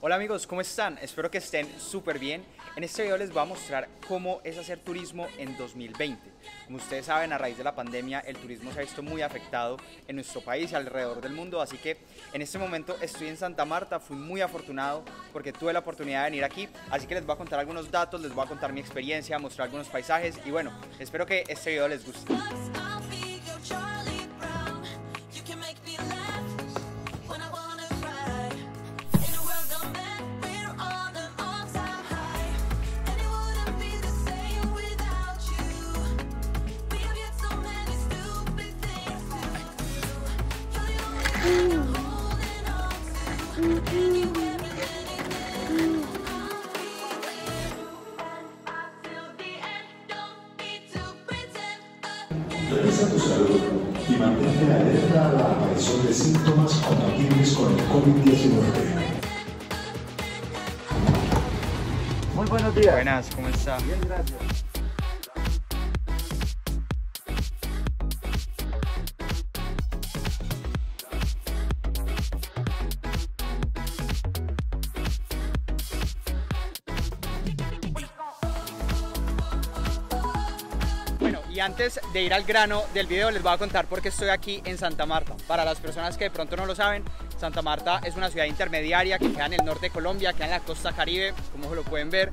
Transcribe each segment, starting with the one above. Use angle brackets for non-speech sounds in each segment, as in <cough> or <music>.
Hola amigos, ¿cómo están? Espero que estén súper bien. En este video les voy a mostrar cómo es hacer turismo en 2020. Como ustedes saben, a raíz de la pandemia el turismo se ha visto muy afectado en nuestro país y alrededor del mundo, así que en este momento estoy en Santa Marta, fui muy afortunado porque tuve la oportunidad de venir aquí, así que les voy a contar algunos datos, les voy a contar mi experiencia, mostrar algunos paisajes y bueno, espero que este video les guste. Revisa tu salud y mantente alerta a la aparición de síntomas compatibles con el COVID-19. Muy buenos días. Buenas, ¿cómo están? Bien, gracias. Antes de ir al grano del video les voy a contar por qué estoy aquí en Santa Marta. Para las personas que de pronto no lo saben, Santa Marta es una ciudad intermediaria que queda en el norte de Colombia, queda en la costa caribe, como lo pueden ver.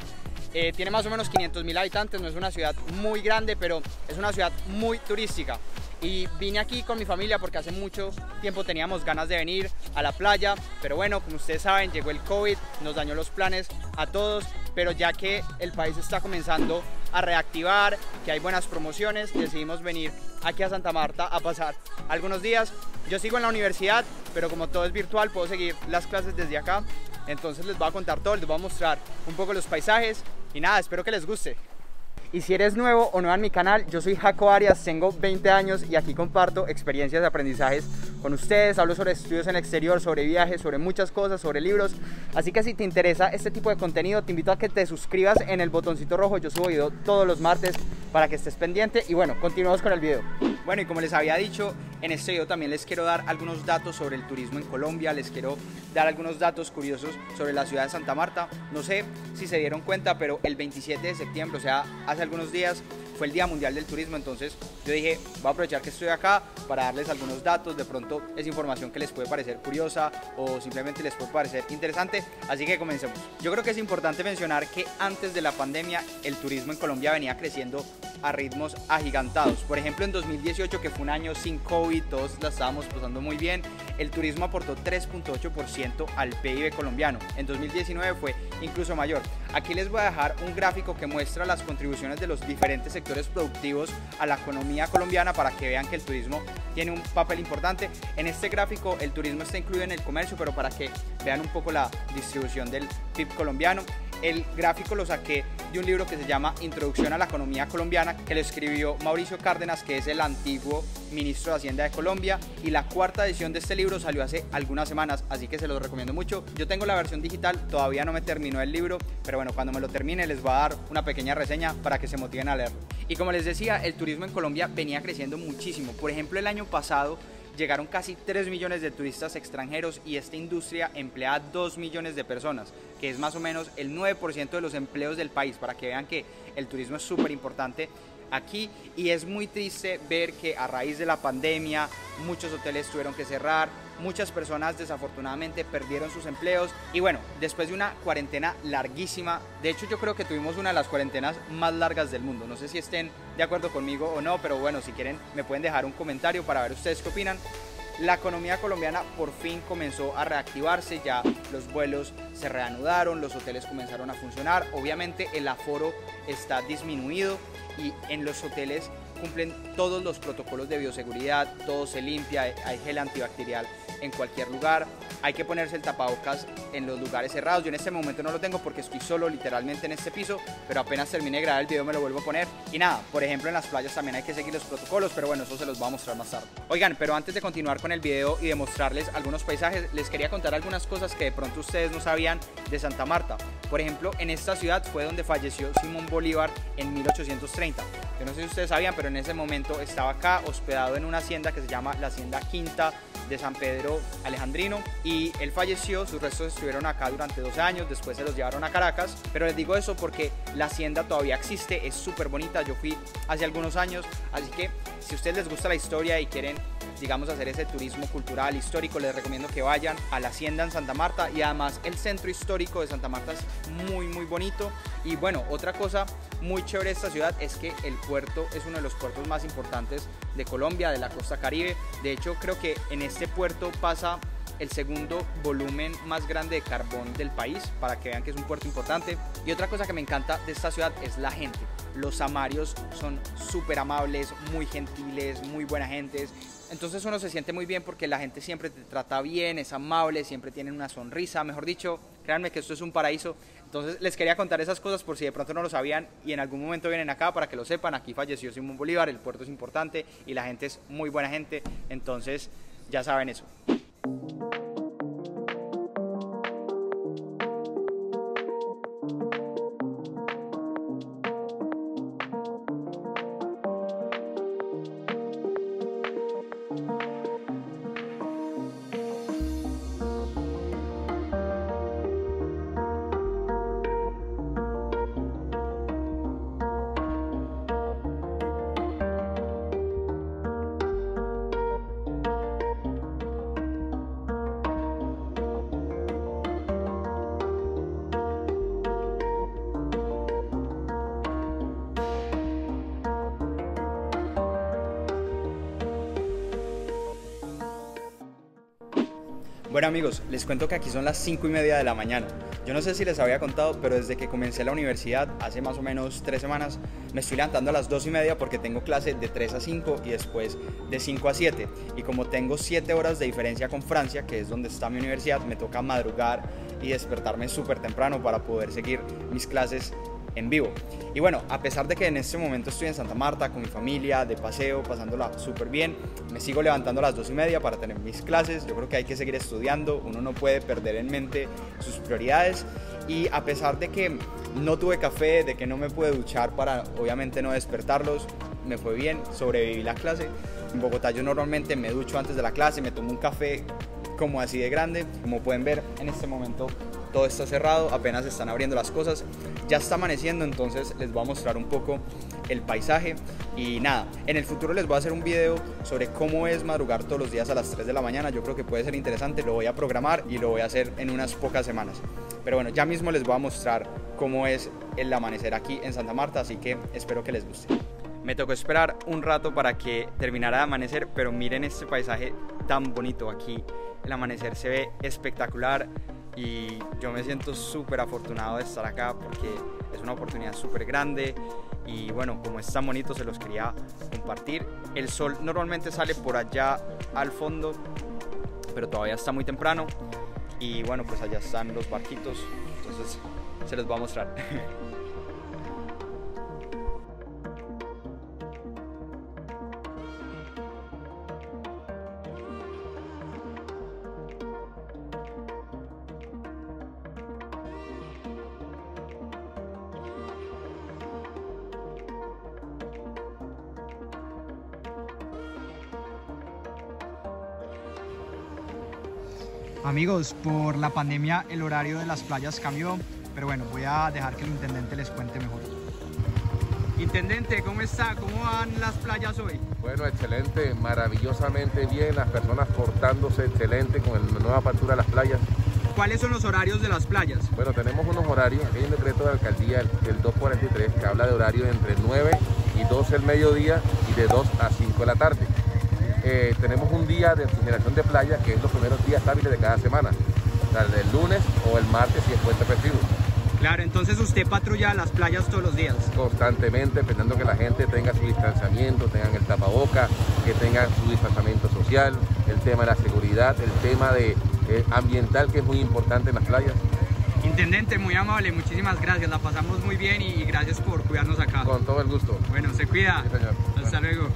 Eh, tiene más o menos 500 mil habitantes, no es una ciudad muy grande, pero es una ciudad muy turística. Y vine aquí con mi familia porque hace mucho tiempo teníamos ganas de venir a la playa, pero bueno, como ustedes saben, llegó el COVID, nos dañó los planes a todos, pero ya que el país está comenzando a reactivar, que hay buenas promociones, decidimos venir aquí a Santa Marta a pasar algunos días. Yo sigo en la universidad, pero como todo es virtual, puedo seguir las clases desde acá. Entonces les voy a contar todo, les voy a mostrar un poco los paisajes y nada, espero que les guste. Y si eres nuevo o nueva en mi canal, yo soy Jaco Arias, tengo 20 años y aquí comparto experiencias de aprendizajes con ustedes. Hablo sobre estudios en el exterior, sobre viajes, sobre muchas cosas, sobre libros. Así que si te interesa este tipo de contenido, te invito a que te suscribas en el botoncito rojo. Yo subo video todos los martes para que estés pendiente. Y bueno, continuamos con el video. Bueno, y como les había dicho, en este video también les quiero dar algunos datos sobre el turismo en Colombia. Les quiero dar algunos datos curiosos sobre la ciudad de Santa Marta. No sé si se dieron cuenta, pero el 27 de septiembre, o sea, hace algunos días fue el Día Mundial del Turismo, entonces yo dije, voy a aprovechar que estoy acá para darles algunos datos, de pronto es información que les puede parecer curiosa o simplemente les puede parecer interesante, así que comencemos. Yo creo que es importante mencionar que antes de la pandemia el turismo en Colombia venía creciendo a ritmos agigantados. Por ejemplo, en 2018, que fue un año sin COVID, todos la estábamos pasando muy bien, el turismo aportó 3.8% al PIB colombiano. En 2019 fue incluso mayor. Aquí les voy a dejar un gráfico que muestra las contribuciones de los diferentes sectores productivos a la economía colombiana para que vean que el turismo tiene un papel importante. En este gráfico el turismo está incluido en el comercio, pero para que vean un poco la distribución del PIB colombiano. El gráfico lo saqué de un libro que se llama Introducción a la Economía Colombiana, que lo escribió Mauricio Cárdenas, que es el antiguo ministro de Hacienda de Colombia. Y la cuarta edición de este libro salió hace algunas semanas, así que se los recomiendo mucho. Yo tengo la versión digital, todavía no me terminó el libro, pero bueno, cuando me lo termine les voy a dar una pequeña reseña para que se motiven a leerlo. Y como les decía, el turismo en Colombia venía creciendo muchísimo. Por ejemplo, el año pasado llegaron casi 3 millones de turistas extranjeros y esta industria emplea a 2 millones de personas, que es más o menos el 9% de los empleos del país, para que vean que el turismo es súper importante aquí y es muy triste ver que a raíz de la pandemia muchos hoteles tuvieron que cerrar, muchas personas desafortunadamente perdieron sus empleos y bueno, después de una cuarentena larguísima, de hecho yo creo que tuvimos una de las cuarentenas más largas del mundo, no sé si estén de acuerdo conmigo o no, pero bueno, si quieren me pueden dejar un comentario para ver ustedes qué opinan. La economía colombiana por fin comenzó a reactivarse, ya los vuelos se reanudaron, los hoteles comenzaron a funcionar, obviamente el aforo está disminuido y en los hoteles cumplen todos los protocolos de bioseguridad, todo se limpia, hay gel antibacterial en cualquier lugar, hay que ponerse el tapabocas en los lugares cerrados. Yo en este momento no lo tengo porque estoy solo literalmente en este piso, pero apenas termine de grabar el video me lo vuelvo a poner. Y nada, por ejemplo en las playas también hay que seguir los protocolos, pero bueno, eso se los voy a mostrar más tarde. Oigan, pero antes de continuar con el video y de mostrarles algunos paisajes, les quería contar algunas cosas que de pronto ustedes no sabían de Santa Marta. Por ejemplo, en esta ciudad fue donde falleció Simón Bolívar en 1830. Yo no sé si ustedes sabían, pero en ese momento estaba acá hospedado en una hacienda que se llama la Hacienda Quinta de San Pedro Alejandrino y él falleció, sus restos estuvieron acá durante 12 años, después se los llevaron a Caracas, pero les digo eso porque la hacienda todavía existe, es súper bonita, yo fui hace algunos años, así que si a ustedes les gusta la historia y quieren digamos, hacer ese turismo cultural, histórico, les recomiendo que vayan a la hacienda en Santa Marta y además el centro histórico de Santa Marta es muy, muy bonito. Y bueno, otra cosa muy chévere esta ciudad es que el puerto es uno de los puertos más importantes de Colombia, de la costa caribe. De hecho, creo que en este puerto pasa el segundo volumen más grande de carbón del país, para que vean que es un puerto importante. Y otra cosa que me encanta de esta ciudad es la gente. Los samarios son súper amables, muy gentiles, muy buena gente. Entonces uno se siente muy bien porque la gente siempre te trata bien, es amable, siempre tienen una sonrisa. Mejor dicho, créanme que esto es un paraíso. Entonces les quería contar esas cosas por si de pronto no lo sabían y en algún momento vienen acá para que lo sepan. Aquí falleció Simón Bolívar, el puerto es importante y la gente es muy buena gente. Entonces ya saben eso. Bueno amigos, les cuento que aquí son las 5 y media de la mañana. Yo no sé si les había contado, pero desde que comencé la universidad, hace más o menos 3 semanas, me estoy levantando a las 2 y media porque tengo clase de 3 a 5 y después de 5 a 7. Y como tengo 7 horas de diferencia con Francia, que es donde está mi universidad, me toca madrugar y despertarme súper temprano para poder seguir mis clases en vivo. Y bueno, a pesar de que en este momento estoy en Santa Marta con mi familia, de paseo, pasándola súper bien, me sigo levantando a las dos y media para tener mis clases. Yo creo que hay que seguir estudiando, uno no puede perder en mente sus prioridades. Y a pesar de que no tuve café, de que no me pude duchar para obviamente no despertarlos, me fue bien, sobreviví la clase. En Bogotá yo normalmente me ducho antes de la clase, me tomo un café como así de grande. Como pueden ver en este momento todo está cerrado, apenas están abriendo las cosas. Ya está amaneciendo, entonces les voy a mostrar un poco el paisaje y nada, en el futuro les voy a hacer un video sobre cómo es madrugar todos los días a las 3 de la mañana, yo creo que puede ser interesante, lo voy a programar y lo voy a hacer en unas pocas semanas. Pero bueno, ya mismo les voy a mostrar cómo es el amanecer aquí en Santa Marta, así que espero que les guste. Me tocó esperar un rato para que terminara de amanecer, pero miren este paisaje tan bonito aquí. El amanecer se ve espectacular y yo me siento súper afortunado de estar acá porque es una oportunidad súper grande y bueno, como es tan bonito se los quería compartir. El sol normalmente sale por allá al fondo, pero todavía está muy temprano y bueno, pues allá están los barquitos, entonces se los voy a mostrar. <laughs> Amigos, por la pandemia el horario de las playas cambió, pero bueno, voy a dejar que el intendente les cuente mejor. Intendente, ¿cómo está? ¿Cómo van las playas hoy? Bueno, excelente, maravillosamente bien, las personas portándose excelente con la nueva apertura de las playas. ¿Cuáles son los horarios de las playas? Bueno, tenemos unos horarios, hay un decreto de alcaldía, el 243, que habla de horario entre 9 y 12 del mediodía y de 2 a 5 de la tarde. Eh, tenemos un día de generación de playa que es los primeros días hábiles de cada semana, o sea, el lunes o el martes y el puente festivo. Claro, entonces usted patrulla las playas todos los días. Constantemente, pensando que la gente tenga su distanciamiento, tengan el tapaboca, que tengan su distanciamiento social, el tema de la seguridad, el tema de, eh, ambiental que es muy importante en las playas. Intendente, muy amable, muchísimas gracias, la pasamos muy bien y gracias por cuidarnos acá. Con todo el gusto. Bueno, se cuida. Sí, señor. Hasta luego.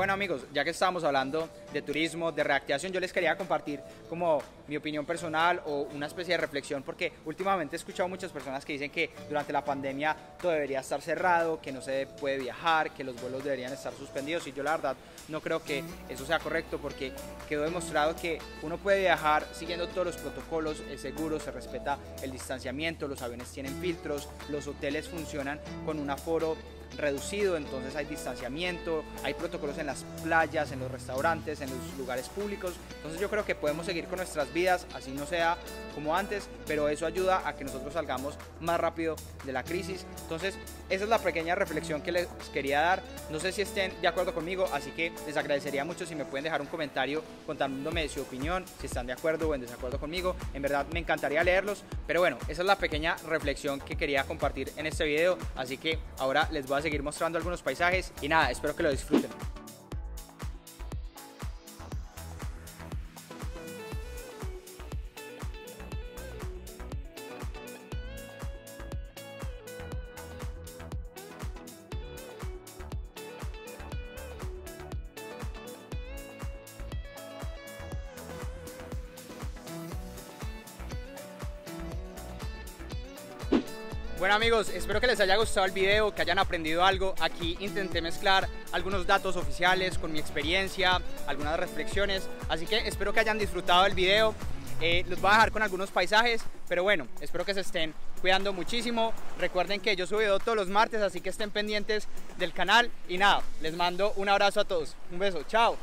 Bueno amigos, ya que estábamos hablando de turismo, de reactivación, yo les quería compartir como mi opinión personal o una especie de reflexión porque últimamente he escuchado muchas personas que dicen que durante la pandemia todo debería estar cerrado, que no se puede viajar, que los vuelos deberían estar suspendidos y yo la verdad no creo que eso sea correcto porque quedó demostrado que uno puede viajar siguiendo todos los protocolos, es seguro, se respeta el distanciamiento, los aviones tienen filtros, los hoteles funcionan con un aforo reducido, entonces hay distanciamiento, hay protocolos en las playas, en los restaurantes, en los lugares públicos. Entonces yo creo que podemos seguir con nuestras vidas, así no sea como antes, pero eso ayuda a que nosotros salgamos más rápido de la crisis. Entonces esa es la pequeña reflexión que les quería dar. No sé si estén de acuerdo conmigo, así que les agradecería mucho si me pueden dejar un comentario contándome su opinión, si están de acuerdo o en desacuerdo conmigo. En verdad me encantaría leerlos, pero bueno, esa es la pequeña reflexión que quería compartir en este video, así que ahora les a seguir mostrando algunos paisajes y nada, espero que lo disfruten. Bueno amigos, espero que les haya gustado el video, que hayan aprendido algo. Aquí intenté mezclar algunos datos oficiales con mi experiencia, algunas reflexiones, así que espero que hayan disfrutado el video. Eh, los voy a dejar con algunos paisajes, pero bueno, espero que se estén cuidando muchísimo. Recuerden que yo subo video todos los martes, así que estén pendientes del canal. Y nada, les mando un abrazo a todos. Un beso, chao.